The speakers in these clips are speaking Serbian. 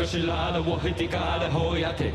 Tankashilade, Wahitikade, Hoyate.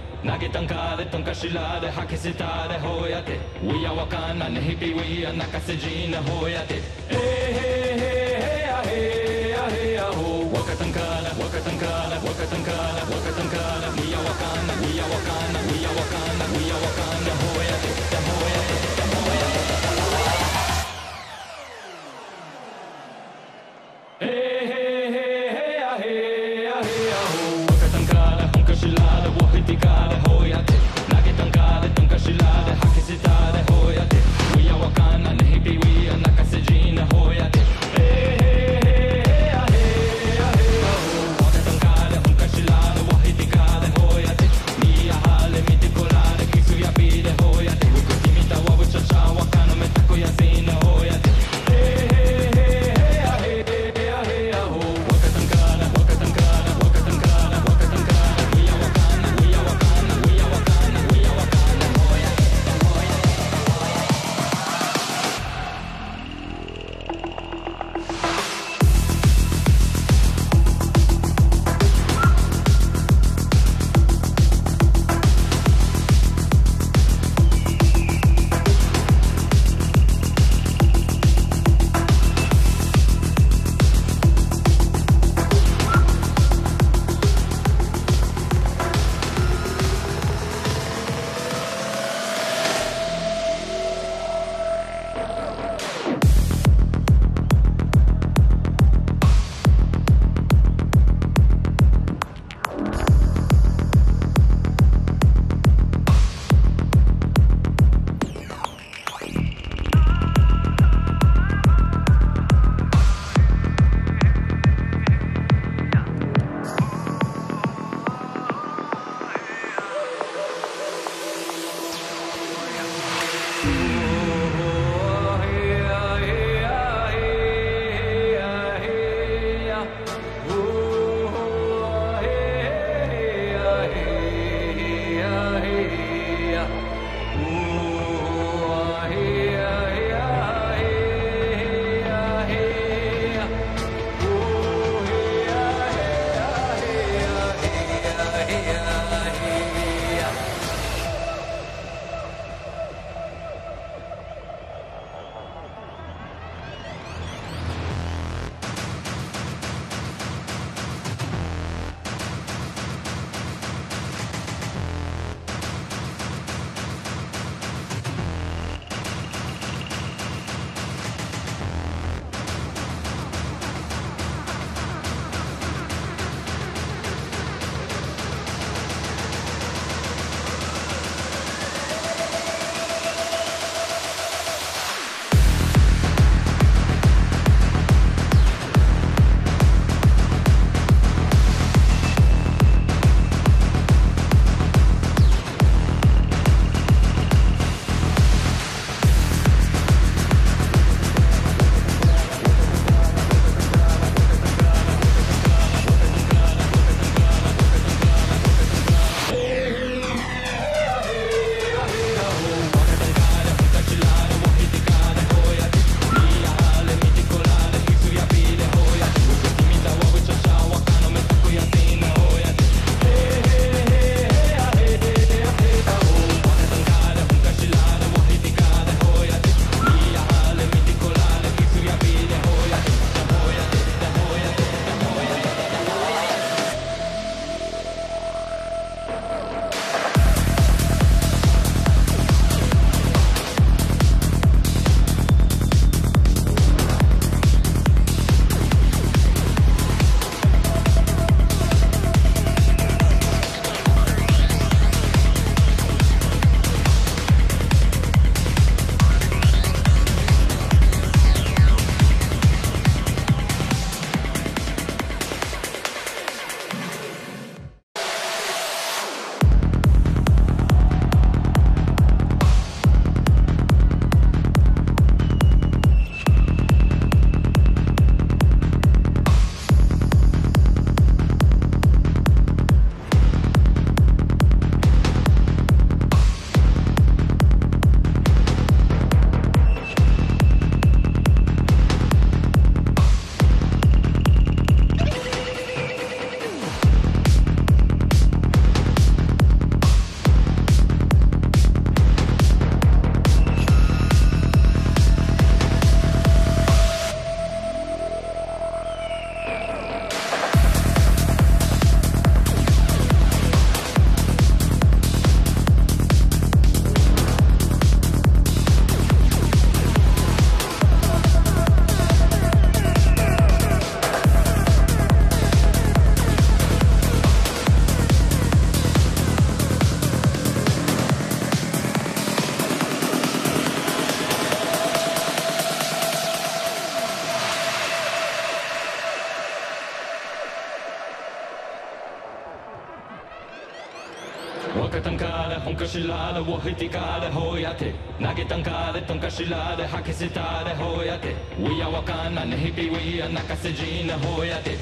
たんかで本かしらでわひてかでほやて投げたんかでとんかしらで吐きせたでほやて We are わかんなねひび We are 泣かせじなほやて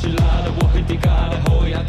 się lada, Włochy tykane, ho ja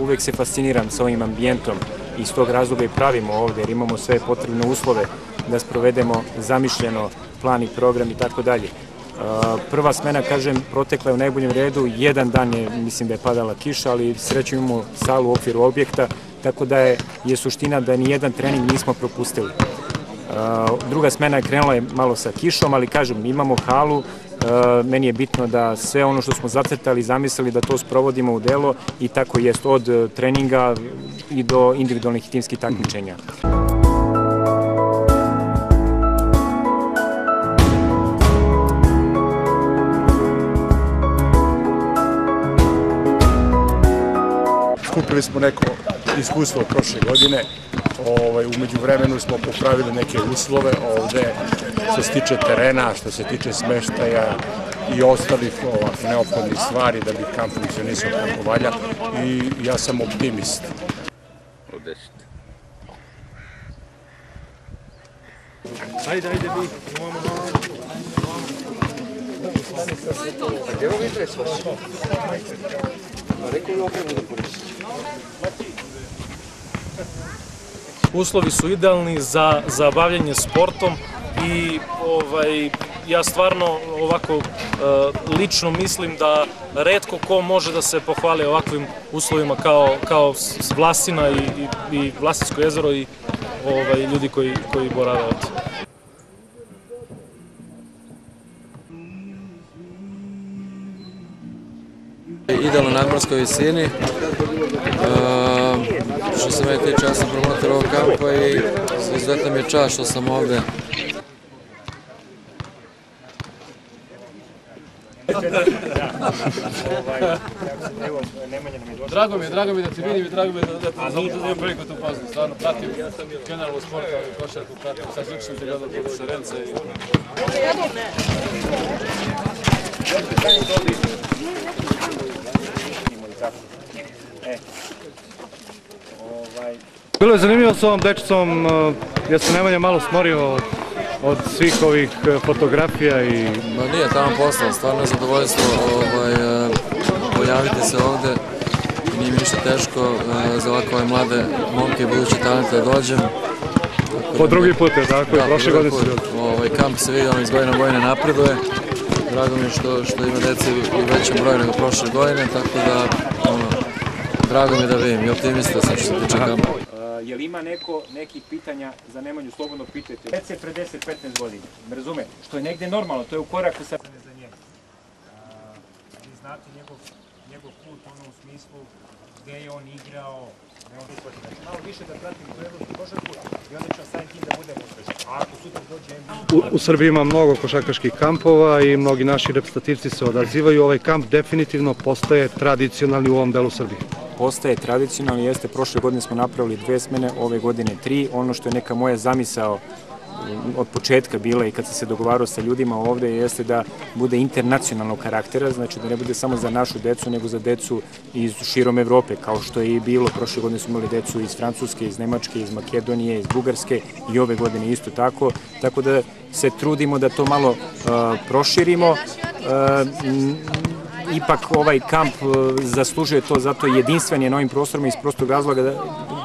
uvek se fasciniram sa ovim ambijentom i iz tog razloga i pravimo ovde, jer imamo sve potrebne uslove da sprovedemo zamišljeno plan i program i tako dalje. Prva smena, kažem, protekla je u najboljem redu, jedan dan je, mislim da je padala kiša, ali sreću imamo salu u okviru objekta, tako da je, je suština da ni jedan trening nismo propustili. Druga smena je krenula je malo sa kišom, ali kažem, imamo halu, meni je bitno da sve ono što smo zacrtali, zamislili da to sprovodimo u delo i tako jest od uh, treninga i do individualnih i timskih takmičenja. skupili smo neko iskustvo od prošle godine. Ovaj, umeđu vremenu smo popravili neke uslove ovde što se tiče terena, što se tiče smeštaja i ostalih neophodnih stvari da bi kamp funkcionisao kako valja i ja sam optimist. od 10. uslovi su idealni za, za bavljanje sportom i ovaj, ja stvarno ovako e, lično mislim da redko ko može da se pohvali ovakvim uslovima kao, kao Vlasina i, i, i Vlasinsko jezero i ovaj, ljudi koji, koji borave ovde. idealno nadmorskoj visini. E, što se mene tiče, ja sam promotor ovog kampa i izuzetno mi je čast što sam ovde. Drago mi je, drago mi je da te vidim i drago mi je da, da, da, da imam priliku tu pažnju. Stvarno, pratim generalno sport, košarku pratim. Sad lično te gledam kod Šarence. I... Bilo je zanimljivo s ovom dečicom, uh, ja se Nemanja malo smorio od svih ovih uh, fotografija i Ma nije tamo posla, stvarno je zadovoljstvo ovaj, e, pojaviti se ovde. I nije mi ništa teško e, za ovako ove mlade momke i buduće talente da dođem. Tako po drugi put je tako, Da, prošle godine se. Ovaj kamp se vidi, ono iz godine u godine napreduje. Drago mi je što, što ima dece u većem broju nego prošle godine, tako da ono, drago mi je da vidim i optimista sam što se tiče kampa. Je li ima neko, nekih pitanja za Nemanju, slobodno pitajte. Dece pre 10-15 godina, me razume? Što je negde normalno, to je u koraku sa... za njega. Vi znate njegov, njegov put, ono u smislu gde je on igrao, U, u Srbiji ima mnogo košarkaških kampova i mnogi naši reprezentativci se odazivaju. Ovaj kamp definitivno postaje tradicionalni u ovom delu Srbije. postaje tradicionalno, jeste prošle godine smo napravili dve smene, ove godine tri. Ono što je neka moja zamisao od početka bila i kad sam se dogovarao sa ljudima ovde jeste da bude internacionalnog karaktera, znači da ne bude samo za našu decu, nego za decu iz širom Evrope, kao što je i bilo. Prošle godine smo imali decu iz Francuske, iz Nemačke, iz Makedonije, iz Bugarske i ove godine isto tako. Tako da se trudimo da to malo uh, proširimo. Uh, ipak ovaj kamp e, zaslužuje to zato jedinstven je na ovim prostorima iz prostog razloga da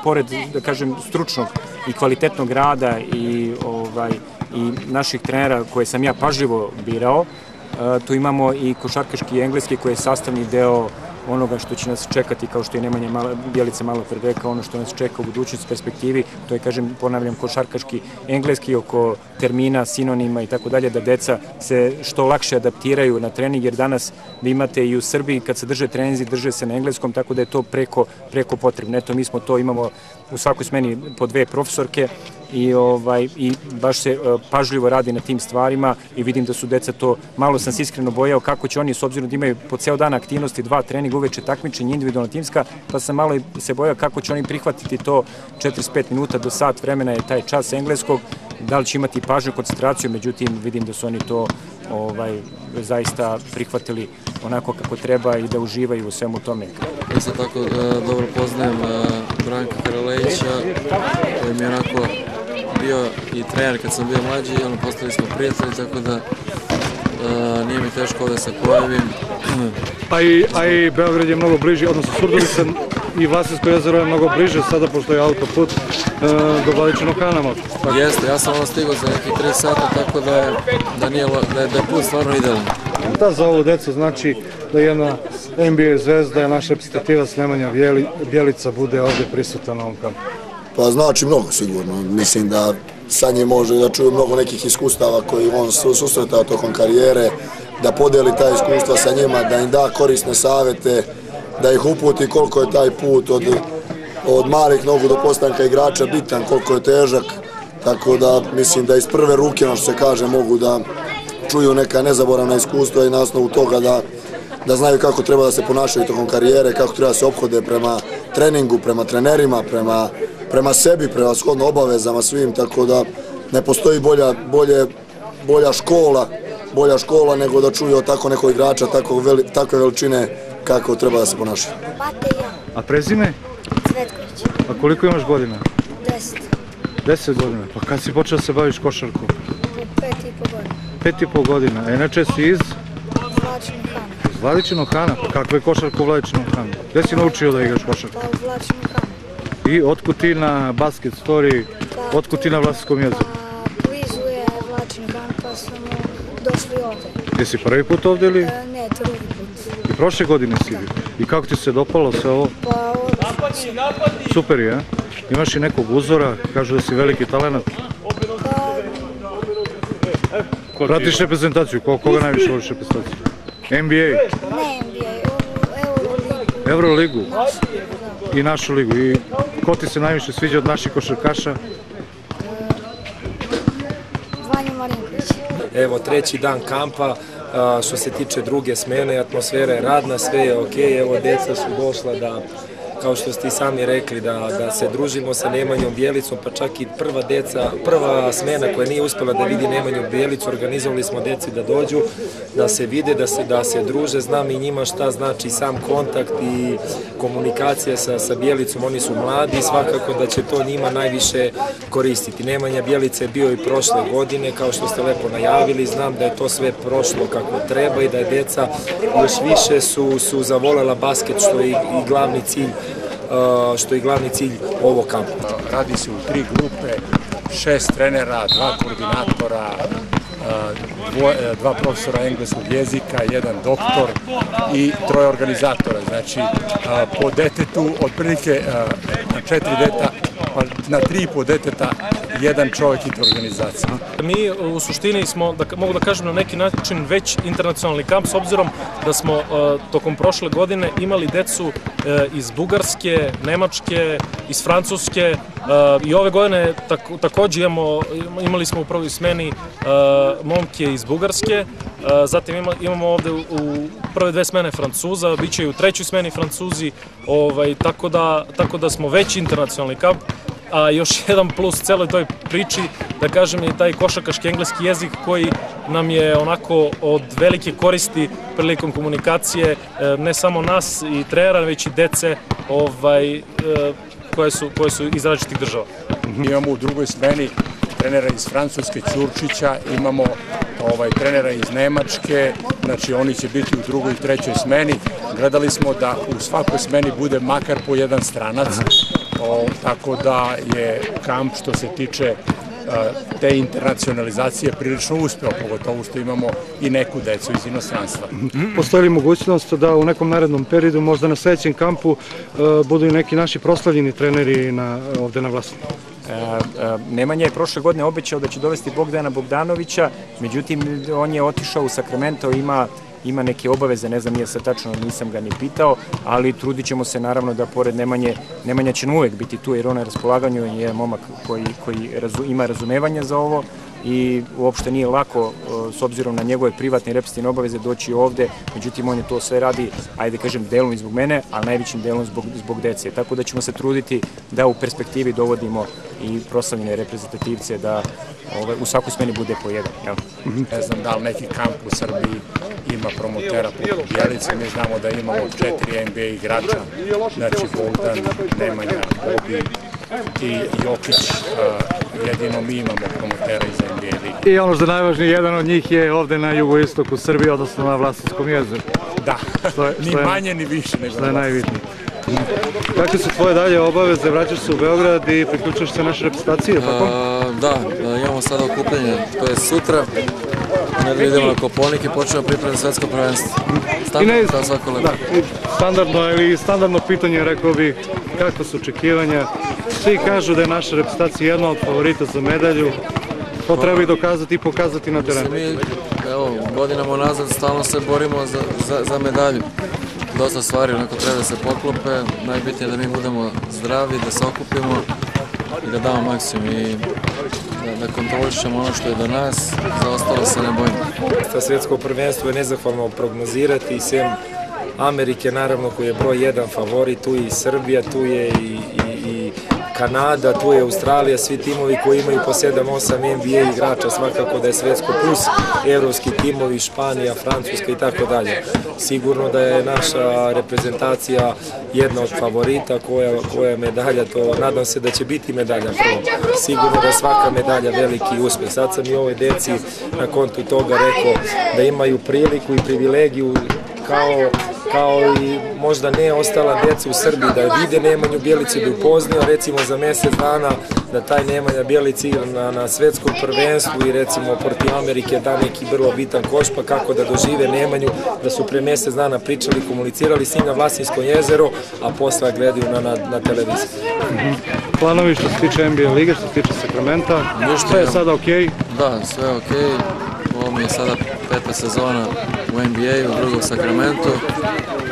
pored da kažem stručnog i kvalitetnog rada i ovaj i naših trenera koje sam ja pažljivo birao. E, tu imamo i košarkaški engleski koji je sastavni deo onoga što će nas čekati, kao što je Nemanja malo, Bjelica malo pred ono što nas čeka u budućnosti perspektivi, to je, kažem, ponavljam, košarkaški engleski oko termina, sinonima i tako dalje, da deca se što lakše adaptiraju na trening, jer danas vi imate i u Srbiji, kad se drže treninzi, drže se na engleskom, tako da je to preko, preko potrebno. Eto, mi smo to, imamo u svakoj smeni po dve profesorke, i ovaj i baš se uh, pažljivo radi na tim stvarima i vidim da su deca to malo sam se iskreno bojao kako će oni s obzirom da imaju po ceo dan aktivnosti dva treninga uveče takmičenje individualno timska pa sam malo se bojao kako će oni prihvatiti to 45 minuta do sat vremena je taj čas engleskog da li će imati pažnju koncentraciju međutim vidim da su oni to ovaj zaista prihvatili onako kako treba i da uživaju u svemu tome. Isto tako e, dobro poznajem e, Branka Karalejića, koji mi je onako bio i trener kad sam bio mlađi, ono, postali smo prijatelji, tako da e, nije mi teško ovde se pojavim. A i, a i Beograd je mnogo bliži, odnosno Surdulica i Vlasinsko jezero je mnogo bliže sada, pošto je autoput e, do Vladičinog kanama. Tako. Jeste, ja sam ovo stigao za nekih 3 sata, tako da je, da, nije, da je, da je put stvarno idealan. Da za ovu decu znači da jedna NBA zvezda, naš reprezentativac Nemanja Bjeli- Bjelica bude ovde prisutan na ovom kampu. Pa znači mnogo sigurno. Mislim da sa njim može da čuje mnogo nekih iskustava koji on su susretao tokom karijere, da podeli ta iskustva sa njima, da im da korisne savete, da ih uputi koliko je taj put od, od malih nogu do postanka igrača bitan, koliko je težak. Tako da mislim da iz prve ruke, ono što se kaže, mogu da čuju neka nezaboravna iskustva i na osnovu toga da da znaju kako treba da se ponašaju tokom karijere, kako treba da se ophode prema treningu, prema trenerima, prema, prema sebi, prema shodno obavezama svim, tako da ne postoji bolja, bolje, bolja škola, bolja škola nego da čuju od tako nekog igrača, tako veli, takve veličine kako treba da se. Baterija, A prezime? Cvetković, A koliko imaš godina? 10, 10 godina. Pa kad si počeo da se baviš košarkom? po 5 i po godina, Pet i pol godina. A inače si iz Vlačinu Hanu, iz Vladičinog Hana. Pa kakva je košarka u Vladičinom Hanu? Gde si naučio da igraš košarku? pa u Vlačinu Hanu, I otkud ti na basket story, otkud ti na vlasinskom jeziku? pa blizu je Vlačin Han, pa smo došli ovde. Jesi prvi put ovde ili? E, ne, drugi put. I prošle godine si bio. I kako ti se dopalo sve ovo? Pa odlično, Super je, a? Imaš i nekog uzora, kažu da si veliki talent. Pratiš reprezentaciju, ko, koga najviše voliš reprezentaciju? NBA, Ne NBA, Euroligu. Euroligu i našu ligu. I ko ti se najviše sviđa od naših košarkaša? Vanja Marinković. Evo, treći dan kampa, a, što se tiče druge smene, atmosfera je radna, sve je okej, evo, deca su došla da kao što ste i sami rekli, da, da se družimo sa Nemanjom Bjelicom, pa čak i prva deca, prva smena koja nije uspela da vidi Nemanju Bjelicu, organizovali smo deci da dođu, da se vide, da se, da se druže, znam i njima šta znači sam kontakt i komunikacija sa, sa Bjelicom, oni su mladi i svakako da će to njima najviše koristiti. Nemanja Bjelica je bio i prošle godine, kao što ste lepo najavili, znam da je to sve prošlo kako treba i da je deca još više su, su zavolela basket, što je i, i glavni cilj što je i glavni cilj ovog kampa. Radi se u tri grupe, šest trenera, dva koordinatora, uh, uh, dva profesora engleskog jezika, jedan doktor i troje organizatora. Znači, uh, po detetu, otprilike na četiri deta, pa na tri po deteta, jedan čovek i organizacija. Mi u suštini smo, da, mogu da kažem na neki način, već internacionalni kamp s obzirom da smo uh, tokom prošle godine imali decu uh, iz Bugarske, Nemačke, iz Francuske uh, i ove godine tako, takođe imamo, imali smo u prvoj smeni momke iz Bugarske, zatim ima, imamo ovde u, u prve dve smene Francuza, bit će i u trećoj smeni Francuzi, ovaj, tako, da, tako da smo već internacionalni kamp a još jedan plus celoj toj priči, da kažem, je taj košakaški engleski jezik koji nam je onako od velike koristi prilikom komunikacije, e, ne samo nas i trenera, već i dece ovaj, e, koje su, koje su iz različitih država. Imamo u drugoj smeni trenera iz Francuske Ćurčića, imamo ovaj, trenera iz Nemačke, znači oni će biti u drugoj i trećoj smeni. Gledali smo da u svakoj smeni bude makar po jedan stranac, o, tako da je kamp što se tiče te internacionalizacije prilično uspeo, pogotovo što imamo i neku decu iz inostranstva. Postoji li mogućnost da u nekom narednom periodu, možda na sledećem kampu, budu i neki naši proslavljeni treneri na, ovde na vlasti? Nemanja je prošle godine obećao da će dovesti Bogdana Bogdanovića, međutim on je otišao u Sakramento, ima ima neke obaveze, ne znam, nije sad tačno, nisam ga ni pitao, ali trudit ćemo se naravno da pored Nemanje, Nemanja će uvek biti tu jer on je raspolaganju je momak koji, koji razu, ima razumevanja za ovo i uopšte nije lako s obzirom na njegove privatne i repstivne obaveze doći ovde, međutim on je to sve radi, ajde kažem, delom i zbog mene, ali najvećim delom zbog, zbog dece. Tako da ćemo se truditi da u perspektivi dovodimo i proslavljene reprezentativce da ovaj, u svakoj smeni bude po jedan. Jel? Ne znam da li neki kamp u Srbiji ima promotera poput Bjelice, mi znamo da imamo četiri NBA igrača, znači Bogdan, Nemanja, Bobi, i Jokić, jedino mi imamo promotera iz NBA ligi. I ono što je najvažnije, jedan od njih je ovde na jugoistoku Srbije, odnosno na Vlasinskom jezeru. Da, Što je, ni što je, manje ni više nego što je najbitnije. Kakve su tvoje dalje obaveze? Vraćaš se u Beograd i priključaš se naše reprezentacije, tako? Da, a, imamo sada okupljanje, to je sutra. Ne idemo na Koponik i počnemo pripremu svetsko prvenstvo. Standardno kao svako leto. Da, standardno ili standardno pitanje, rekao bih, kakva su očekivanja? Svi kažu da je naša reprezentacija jedna od favorita za medalju. To treba i dokazati i pokazati na terenu. Mi, evo, godinama nazad stalno se borimo za, za, za medalju. Dosta stvari onako treba da se poklope. Najbitnije je da mi budemo zdravi, da se okupimo i da damo maksimum i da, kontrolišemo ono što je do nas, za ostalo se ne bojimo. Sa svetsko prvenstvo je nezahvalno prognozirati, sem Amerike naravno koji je broj jedan favorit, tu je i Srbija, tu je i Kanada, tu je Australija, svi timovi koji imaju po 7-8 NBA igrača, svakako da je svetsko plus evropski timovi, Španija, Francuska i tako dalje. Sigurno da je naša reprezentacija jedna od favorita koja, koja medalja, to nadam se da će biti medalja prvo. Sigurno da je svaka medalja veliki uspeh. Sad sam i ovoj deci na kontu toga rekao da imaju priliku i privilegiju kao kao i možda ne ostala djeca u Srbiji da vide Nemanju Bjelicu, da upoznaju recimo za mjesec dana da taj Nemanja Bjelic igra na, na svetskom prvenstvu i recimo protiv Amerike da neki vrlo bitan koš, pa kako da dožive Nemanju, da su pre mjesec dana pričali, komunicirali s njim na Vlasinsko jezero, a posle gledaju na, na, na televiziji. Planovi što se tiče NBA lige, što se tiče Sakramenta, sve je sada okej. Da, sve je okej. Ovo mi je sada peta sezona u druga u Sakramentu,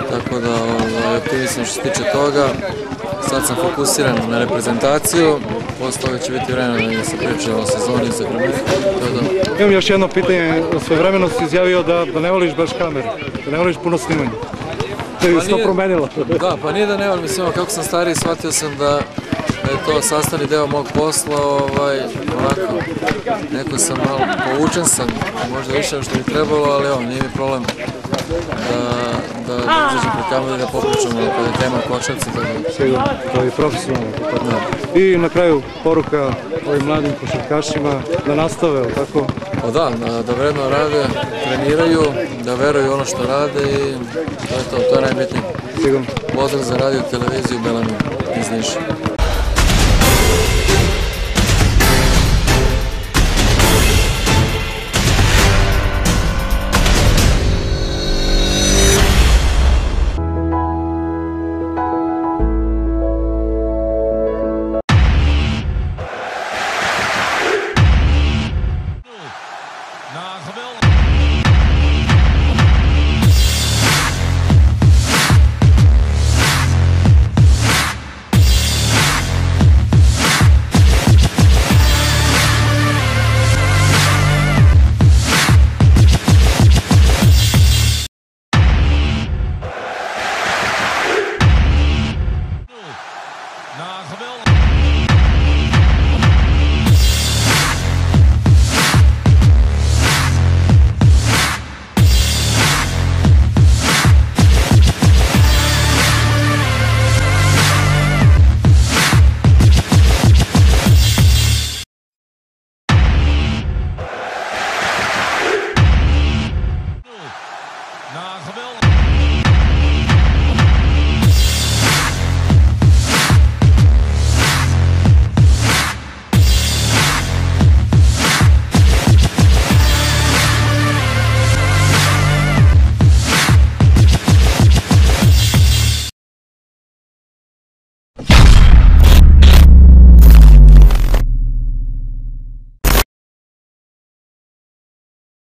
tako da ovaj, optimist sam što se tiče toga. Sad sam fokusiran na reprezentaciju, posle toga će biti vremena da se priča o sezoni Sakramentu. To je. Imam još jedno pitanje, svojevremeno si izjavio da, da ne voliš baš kamere, da ne voliš puno snimanja. To je Pa nije- promenilo. Da, pa nije da ne volim, mislim, kako sam stariji, shvatio sam da, da je to sastavni deo mog posla, ovaj, onako, neko sam malo, povučen sam, možda više što bi trebalo, ali evo, nije mi problem da, da, da izađem pred kameru i da popričam kada je tema košarci, tako da. Sigurno, to je profesionalno. tako. I na kraju poruka ovim mladim košarkašima da nastave, jel tako? Pa da, da, da vredno rade, treniraju, da veruju ono što rade i to je to, to je najbitnije. Sigurno. Pozdrav za radio televiziju Belamin iz Niša. Thank